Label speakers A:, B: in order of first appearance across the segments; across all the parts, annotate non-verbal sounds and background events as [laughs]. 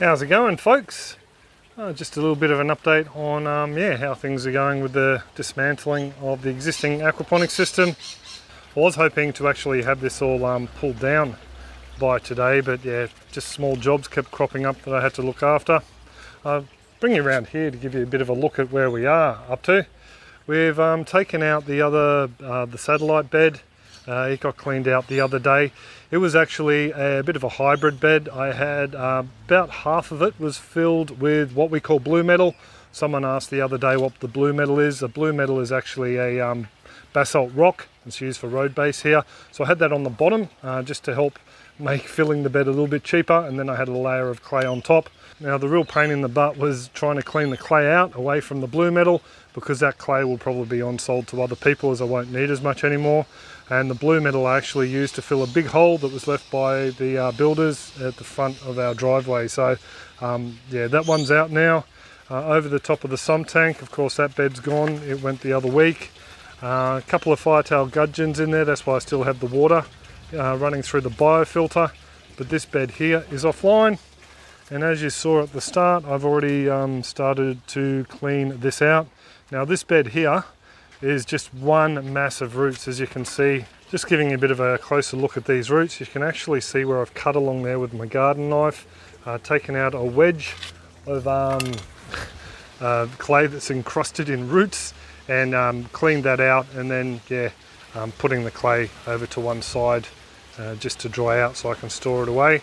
A: How's it going folks? Uh, just a little bit of an update on um, yeah how things are going with the dismantling of the existing aquaponics system. I was hoping to actually have this all um, pulled down by today but yeah just small jobs kept cropping up that I had to look after. I'll bring you around here to give you a bit of a look at where we are up to. We've um, taken out the other uh, the satellite bed uh, it got cleaned out the other day. It was actually a bit of a hybrid bed. I had uh, about half of it was filled with what we call blue metal. Someone asked the other day what the blue metal is. The blue metal is actually a um, basalt rock. It's used for road base here. So I had that on the bottom uh, just to help make filling the bed a little bit cheaper and then I had a layer of clay on top. Now the real pain in the butt was trying to clean the clay out away from the blue metal because that clay will probably be on sold to other people as I won't need as much anymore. And the blue metal I actually used to fill a big hole that was left by the uh, builders at the front of our driveway. So um, yeah that one's out now. Uh, over the top of the sump tank of course that bed's gone. It went the other week. Uh, a couple of firetail gudgeons in there. That's why I still have the water uh, running through the biofilter. But this bed here is offline and as you saw at the start I've already um, started to clean this out now this bed here is just one mass of roots as you can see. Just giving you a bit of a closer look at these roots, you can actually see where I've cut along there with my garden knife, uh, taken out a wedge of um, [laughs] uh, clay that's encrusted in roots and um, cleaned that out and then yeah, um, putting the clay over to one side uh, just to dry out so I can store it away.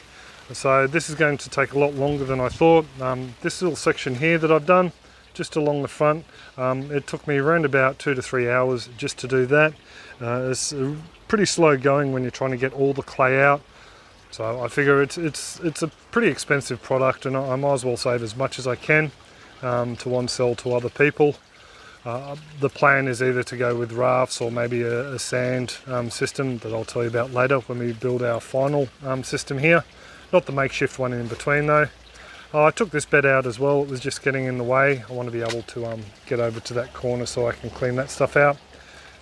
A: So this is going to take a lot longer than I thought. Um, this little section here that I've done, just along the front. Um, it took me around about two to three hours just to do that. Uh, it's pretty slow going when you're trying to get all the clay out. So I figure it's it's it's a pretty expensive product, and I, might as well save as much as I can um, to one sell to other people. Uh, the plan is either to go with rafts or maybe a, a sand um, system that I'll tell you about later when we build our final um, system here. Not the makeshift one in between though. Oh, I took this bed out as well, it was just getting in the way. I want to be able to um, get over to that corner so I can clean that stuff out.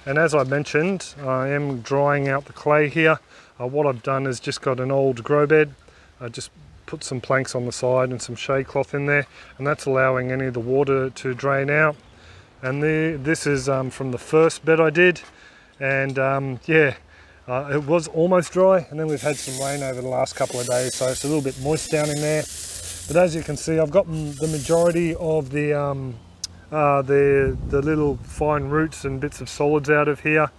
A: And as I mentioned, I am drying out the clay here. Uh, what I've done is just got an old grow bed. I just put some planks on the side and some shade cloth in there and that's allowing any of the water to drain out. And the, this is um, from the first bed I did and um, yeah, uh, it was almost dry and then we've had some rain over the last couple of days so it's a little bit moist down in there but as you can see, I've got the majority of the, um, uh, the, the little fine roots and bits of solids out of here.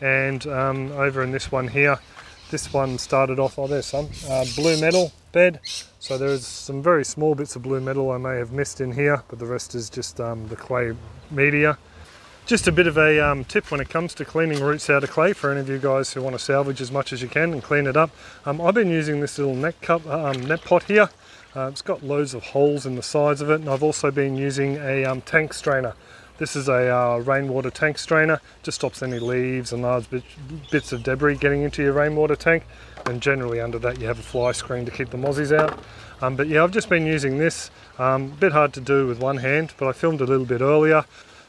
A: And um, over in this one here, this one started off, oh there's some, uh, blue metal bed. So there's some very small bits of blue metal I may have missed in here, but the rest is just um, the clay media. Just a bit of a um, tip when it comes to cleaning roots out of clay for any of you guys who want to salvage as much as you can and clean it up. Um, I've been using this little net, cup, um, net pot here uh, it's got loads of holes in the sides of it and I've also been using a um, tank strainer. This is a uh, rainwater tank strainer, just stops any leaves and large bit, bits of debris getting into your rainwater tank and generally under that you have a fly screen to keep the mozzies out. Um, but yeah, I've just been using this, um, a bit hard to do with one hand, but I filmed a little bit earlier.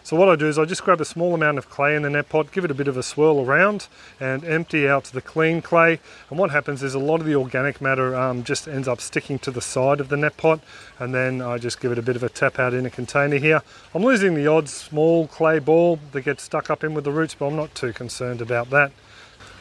A: So what I do is I just grab a small amount of clay in the net pot, give it a bit of a swirl around and empty out the clean clay. And what happens is a lot of the organic matter um, just ends up sticking to the side of the net pot. And then I just give it a bit of a tap out in a container here. I'm losing the odd small clay ball that gets stuck up in with the roots, but I'm not too concerned about that.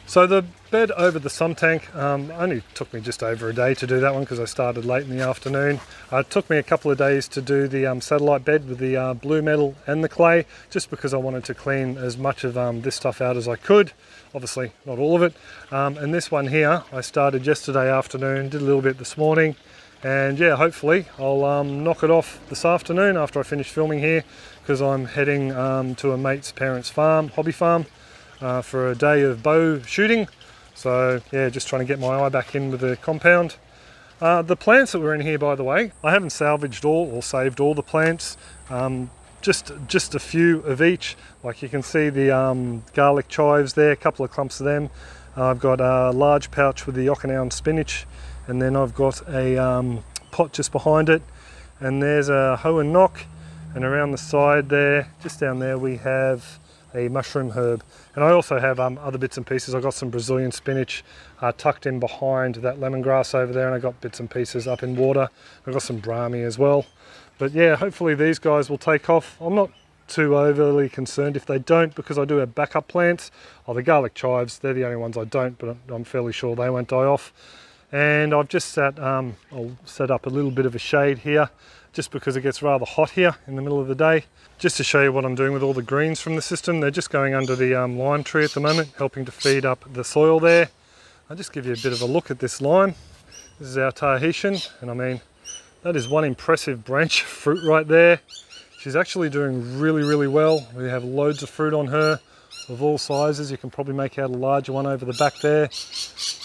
A: So the bed over the sump tank um, only took me just over a day to do that one because I started late in the afternoon. Uh, it took me a couple of days to do the um, satellite bed with the uh, blue metal and the clay just because I wanted to clean as much of um, this stuff out as I could. Obviously not all of it. Um, and this one here I started yesterday afternoon, did a little bit this morning and yeah hopefully I'll um, knock it off this afternoon after I finish filming here because I'm heading um, to a mate's parents farm, hobby farm uh, for a day of bow shooting. So yeah, just trying to get my eye back in with the compound. Uh, the plants that were in here, by the way, I haven't salvaged all or saved all the plants. Um, just just a few of each. Like you can see the um, garlic chives there, a couple of clumps of them. I've got a large pouch with the Okinawan spinach, and then I've got a um, pot just behind it. And there's a hoe and knock, and around the side there, just down there, we have a mushroom herb. And I also have um, other bits and pieces. I've got some Brazilian spinach uh, tucked in behind that lemongrass over there and I've got bits and pieces up in water. I've got some brahmi as well. But yeah, hopefully these guys will take off. I'm not too overly concerned if they don't because I do have backup plants. Oh, the garlic chives, they're the only ones I don't, but I'm fairly sure they won't die off. And I've just set, um, I'll set up a little bit of a shade here just because it gets rather hot here in the middle of the day. Just to show you what I'm doing with all the greens from the system, they're just going under the um, lime tree at the moment, helping to feed up the soil there. I'll just give you a bit of a look at this lime. This is our Tahitian, and I mean, that is one impressive branch of fruit right there. She's actually doing really, really well. We have loads of fruit on her of all sizes. You can probably make out a larger one over the back there.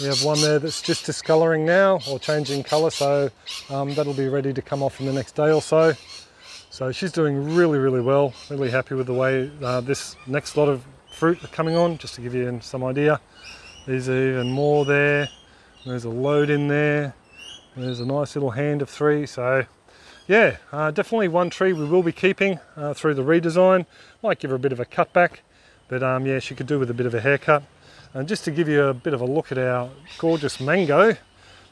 A: We have one there that's just discolouring now or changing colour, so um, that'll be ready to come off in the next day or so. So she's doing really, really well. Really happy with the way uh, this next lot of fruit are coming on, just to give you some idea. There's even more there. There's a load in there. There's a nice little hand of three. So yeah, uh, definitely one tree we will be keeping uh, through the redesign. Might give her a bit of a cutback, but um, yeah, she could do with a bit of a haircut. And just to give you a bit of a look at our gorgeous mango,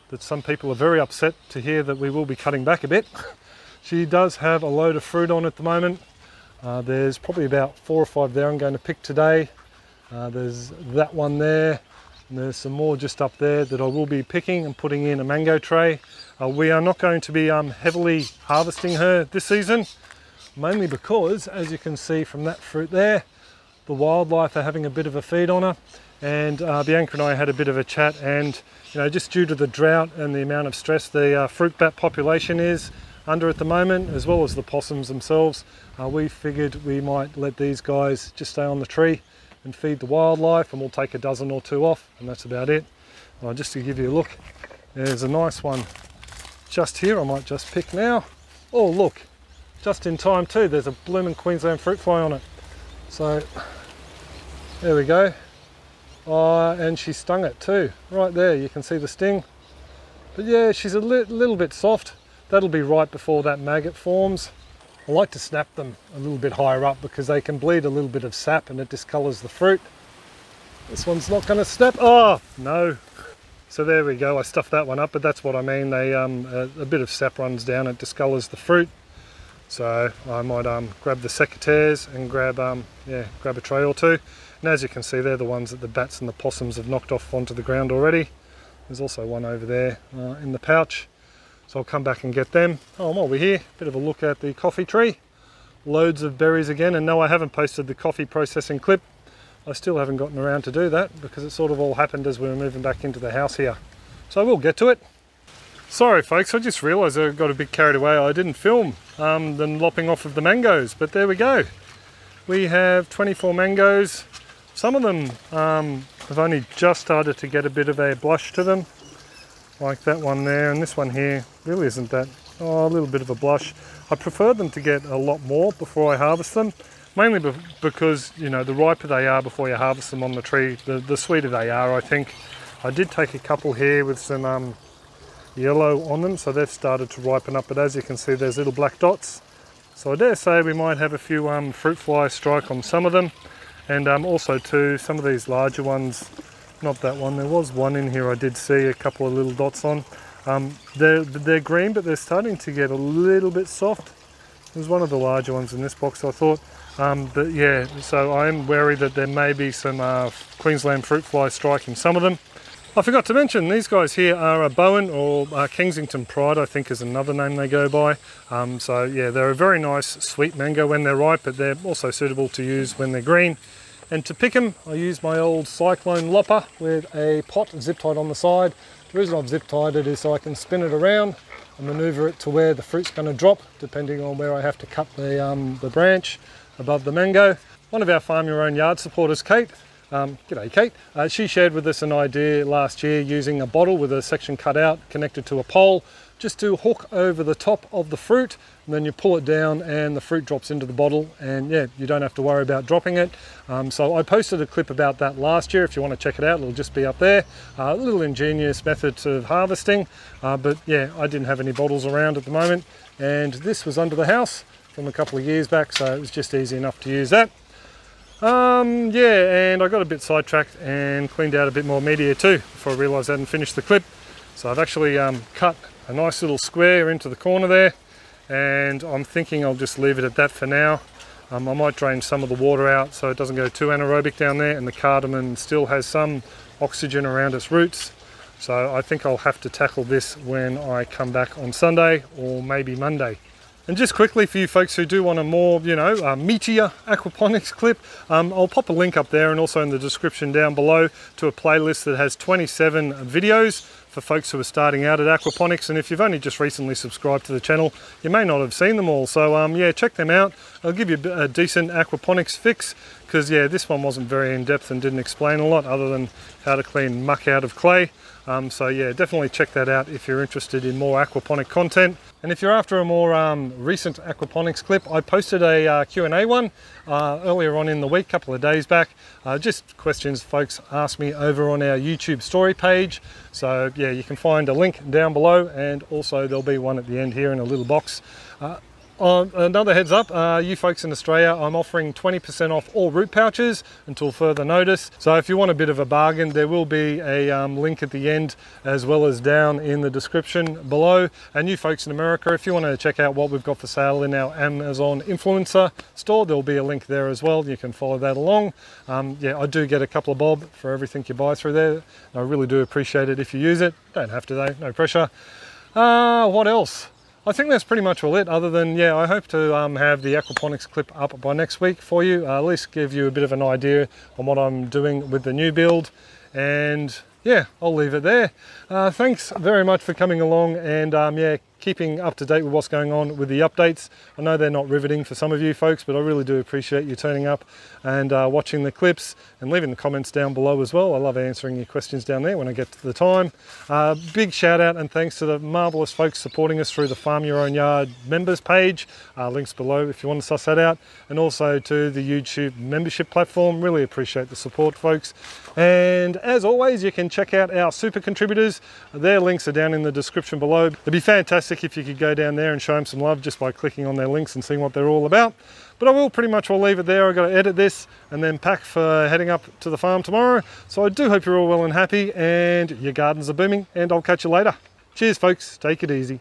A: that some people are very upset to hear that we will be cutting back a bit. [laughs] she does have a load of fruit on at the moment. Uh, there's probably about four or five there I'm going to pick today. Uh, there's that one there. And there's some more just up there that I will be picking and putting in a mango tray. Uh, we are not going to be um, heavily harvesting her this season, mainly because, as you can see from that fruit there, the wildlife are having a bit of a feed on her. And uh, Bianca and I had a bit of a chat and, you know, just due to the drought and the amount of stress the uh, fruit bat population is under at the moment, as well as the possums themselves, uh, we figured we might let these guys just stay on the tree and feed the wildlife and we'll take a dozen or two off and that's about it. Uh, just to give you a look, there's a nice one just here I might just pick now. Oh look, just in time too, there's a blooming Queensland fruit fly on it. So there we go. Uh, and she stung it too, right there, you can see the sting. But yeah, she's a li little bit soft. That'll be right before that maggot forms. I like to snap them a little bit higher up because they can bleed a little bit of sap and it discolors the fruit. This one's not going to snap. Oh, no. So there we go. I stuffed that one up, but that's what I mean. They um, a, a bit of sap runs down, it discolors the fruit. So I might um, grab the secateurs and grab um, yeah grab a tray or two. And as you can see, they're the ones that the bats and the possums have knocked off onto the ground already. There's also one over there uh, in the pouch. So I'll come back and get them. Oh, while we're here, bit of a look at the coffee tree. Loads of berries again, and no, I haven't posted the coffee processing clip. I still haven't gotten around to do that because it sort of all happened as we were moving back into the house here. So we'll get to it. Sorry folks, I just realised I got a bit carried away. I didn't film um, the lopping off of the mangoes, but there we go. We have 24 mangoes. Some of them um, have only just started to get a bit of a blush to them like that one there and this one here really isn't that oh a little bit of a blush I prefer them to get a lot more before I harvest them mainly because you know the riper they are before you harvest them on the tree the, the sweeter they are I think I did take a couple here with some um, yellow on them so they've started to ripen up but as you can see there's little black dots so I dare say we might have a few um, fruit fly strike on some of them and um, also too some of these larger ones not that one. There was one in here I did see a couple of little dots on. Um, they're, they're green, but they're starting to get a little bit soft. There's one of the larger ones in this box, I thought. Um, but yeah, so I am wary that there may be some uh, Queensland fruit fly striking some of them. I forgot to mention, these guys here are a Bowen or uh, Kensington Pride, I think is another name they go by. Um, so yeah, they're a very nice sweet mango when they're ripe, but they're also suitable to use when they're green. And to pick them, I use my old Cyclone lopper with a pot zip tied on the side. The reason I've zip tied it is so I can spin it around and maneuver it to where the fruit's going to drop, depending on where I have to cut the, um, the branch above the mango. One of our Farm Your Own Yard supporters, Kate, um, g'day Kate, uh, she shared with us an idea last year using a bottle with a section cut out connected to a pole just to hook over the top of the fruit. And then you pull it down and the fruit drops into the bottle and yeah you don't have to worry about dropping it. Um, so I posted a clip about that last year. If you want to check it out it'll just be up there. Uh, a little ingenious method of harvesting. Uh, but yeah I didn't have any bottles around at the moment. And this was under the house from a couple of years back so it was just easy enough to use that Um, yeah, and I got a bit sidetracked and cleaned out a bit more media too before I realised I hadn't finished the clip. So I've actually um, cut a nice little square into the corner there and I'm thinking I'll just leave it at that for now. Um, I might drain some of the water out so it doesn't go too anaerobic down there and the cardamom still has some oxygen around its roots. So I think I'll have to tackle this when I come back on Sunday or maybe Monday. And just quickly for you folks who do want a more, you know, uh, meatier aquaponics [laughs] clip, um, I'll pop a link up there and also in the description down below to a playlist that has 27 videos for folks who are starting out at aquaponics. And if you've only just recently subscribed to the channel, you may not have seen them all. So um, yeah, check them out. I'll give you a decent aquaponics fix because yeah, this one wasn't very in-depth and didn't explain a lot other than how to clean muck out of clay. Um, so yeah, definitely check that out if you're interested in more aquaponic content. And if you're after a more um, recent aquaponics clip, I posted a uh, Q&A one uh, earlier on in the week, a couple of days back. Uh, just questions folks asked me over on our YouTube story page. So yeah, you can find a link down below and also there'll be one at the end here in a little box. Another heads up, uh, you folks in Australia, I'm offering 20% off all root pouches until further notice. So if you want a bit of a bargain, there will be a um, link at the end as well as down in the description below. And you folks in America, if you want to check out what we've got for sale in our Amazon influencer store, there'll be a link there as well. You can follow that along. Um, yeah, I do get a couple of bob for everything you buy through there. I really do appreciate it if you use it. Don't have to though, no pressure. Uh, what else? I think that's pretty much all it, other than, yeah, I hope to um, have the aquaponics clip up by next week for you, uh, at least give you a bit of an idea on what I'm doing with the new build. And yeah, I'll leave it there. Uh, thanks very much for coming along and um, yeah, keeping up to date with what's going on with the updates. I know they're not riveting for some of you folks, but I really do appreciate you turning up and uh, watching the clips and leaving the comments down below as well. I love answering your questions down there when I get to the time. Uh, big shout out and thanks to the marvelous folks supporting us through the Farm Your Own Yard members page. Uh, links below if you want to suss that out. And also to the YouTube membership platform. Really appreciate the support folks. And as always, you can check out our super contributors. Their links are down in the description below. It'd be fantastic if you could go down there and show them some love just by clicking on their links and seeing what they're all about. But I will pretty much will leave it there. I've got to edit this and then pack for heading up to the farm tomorrow. So I do hope you're all well and happy and your gardens are booming and I'll catch you later. Cheers folks, take it easy.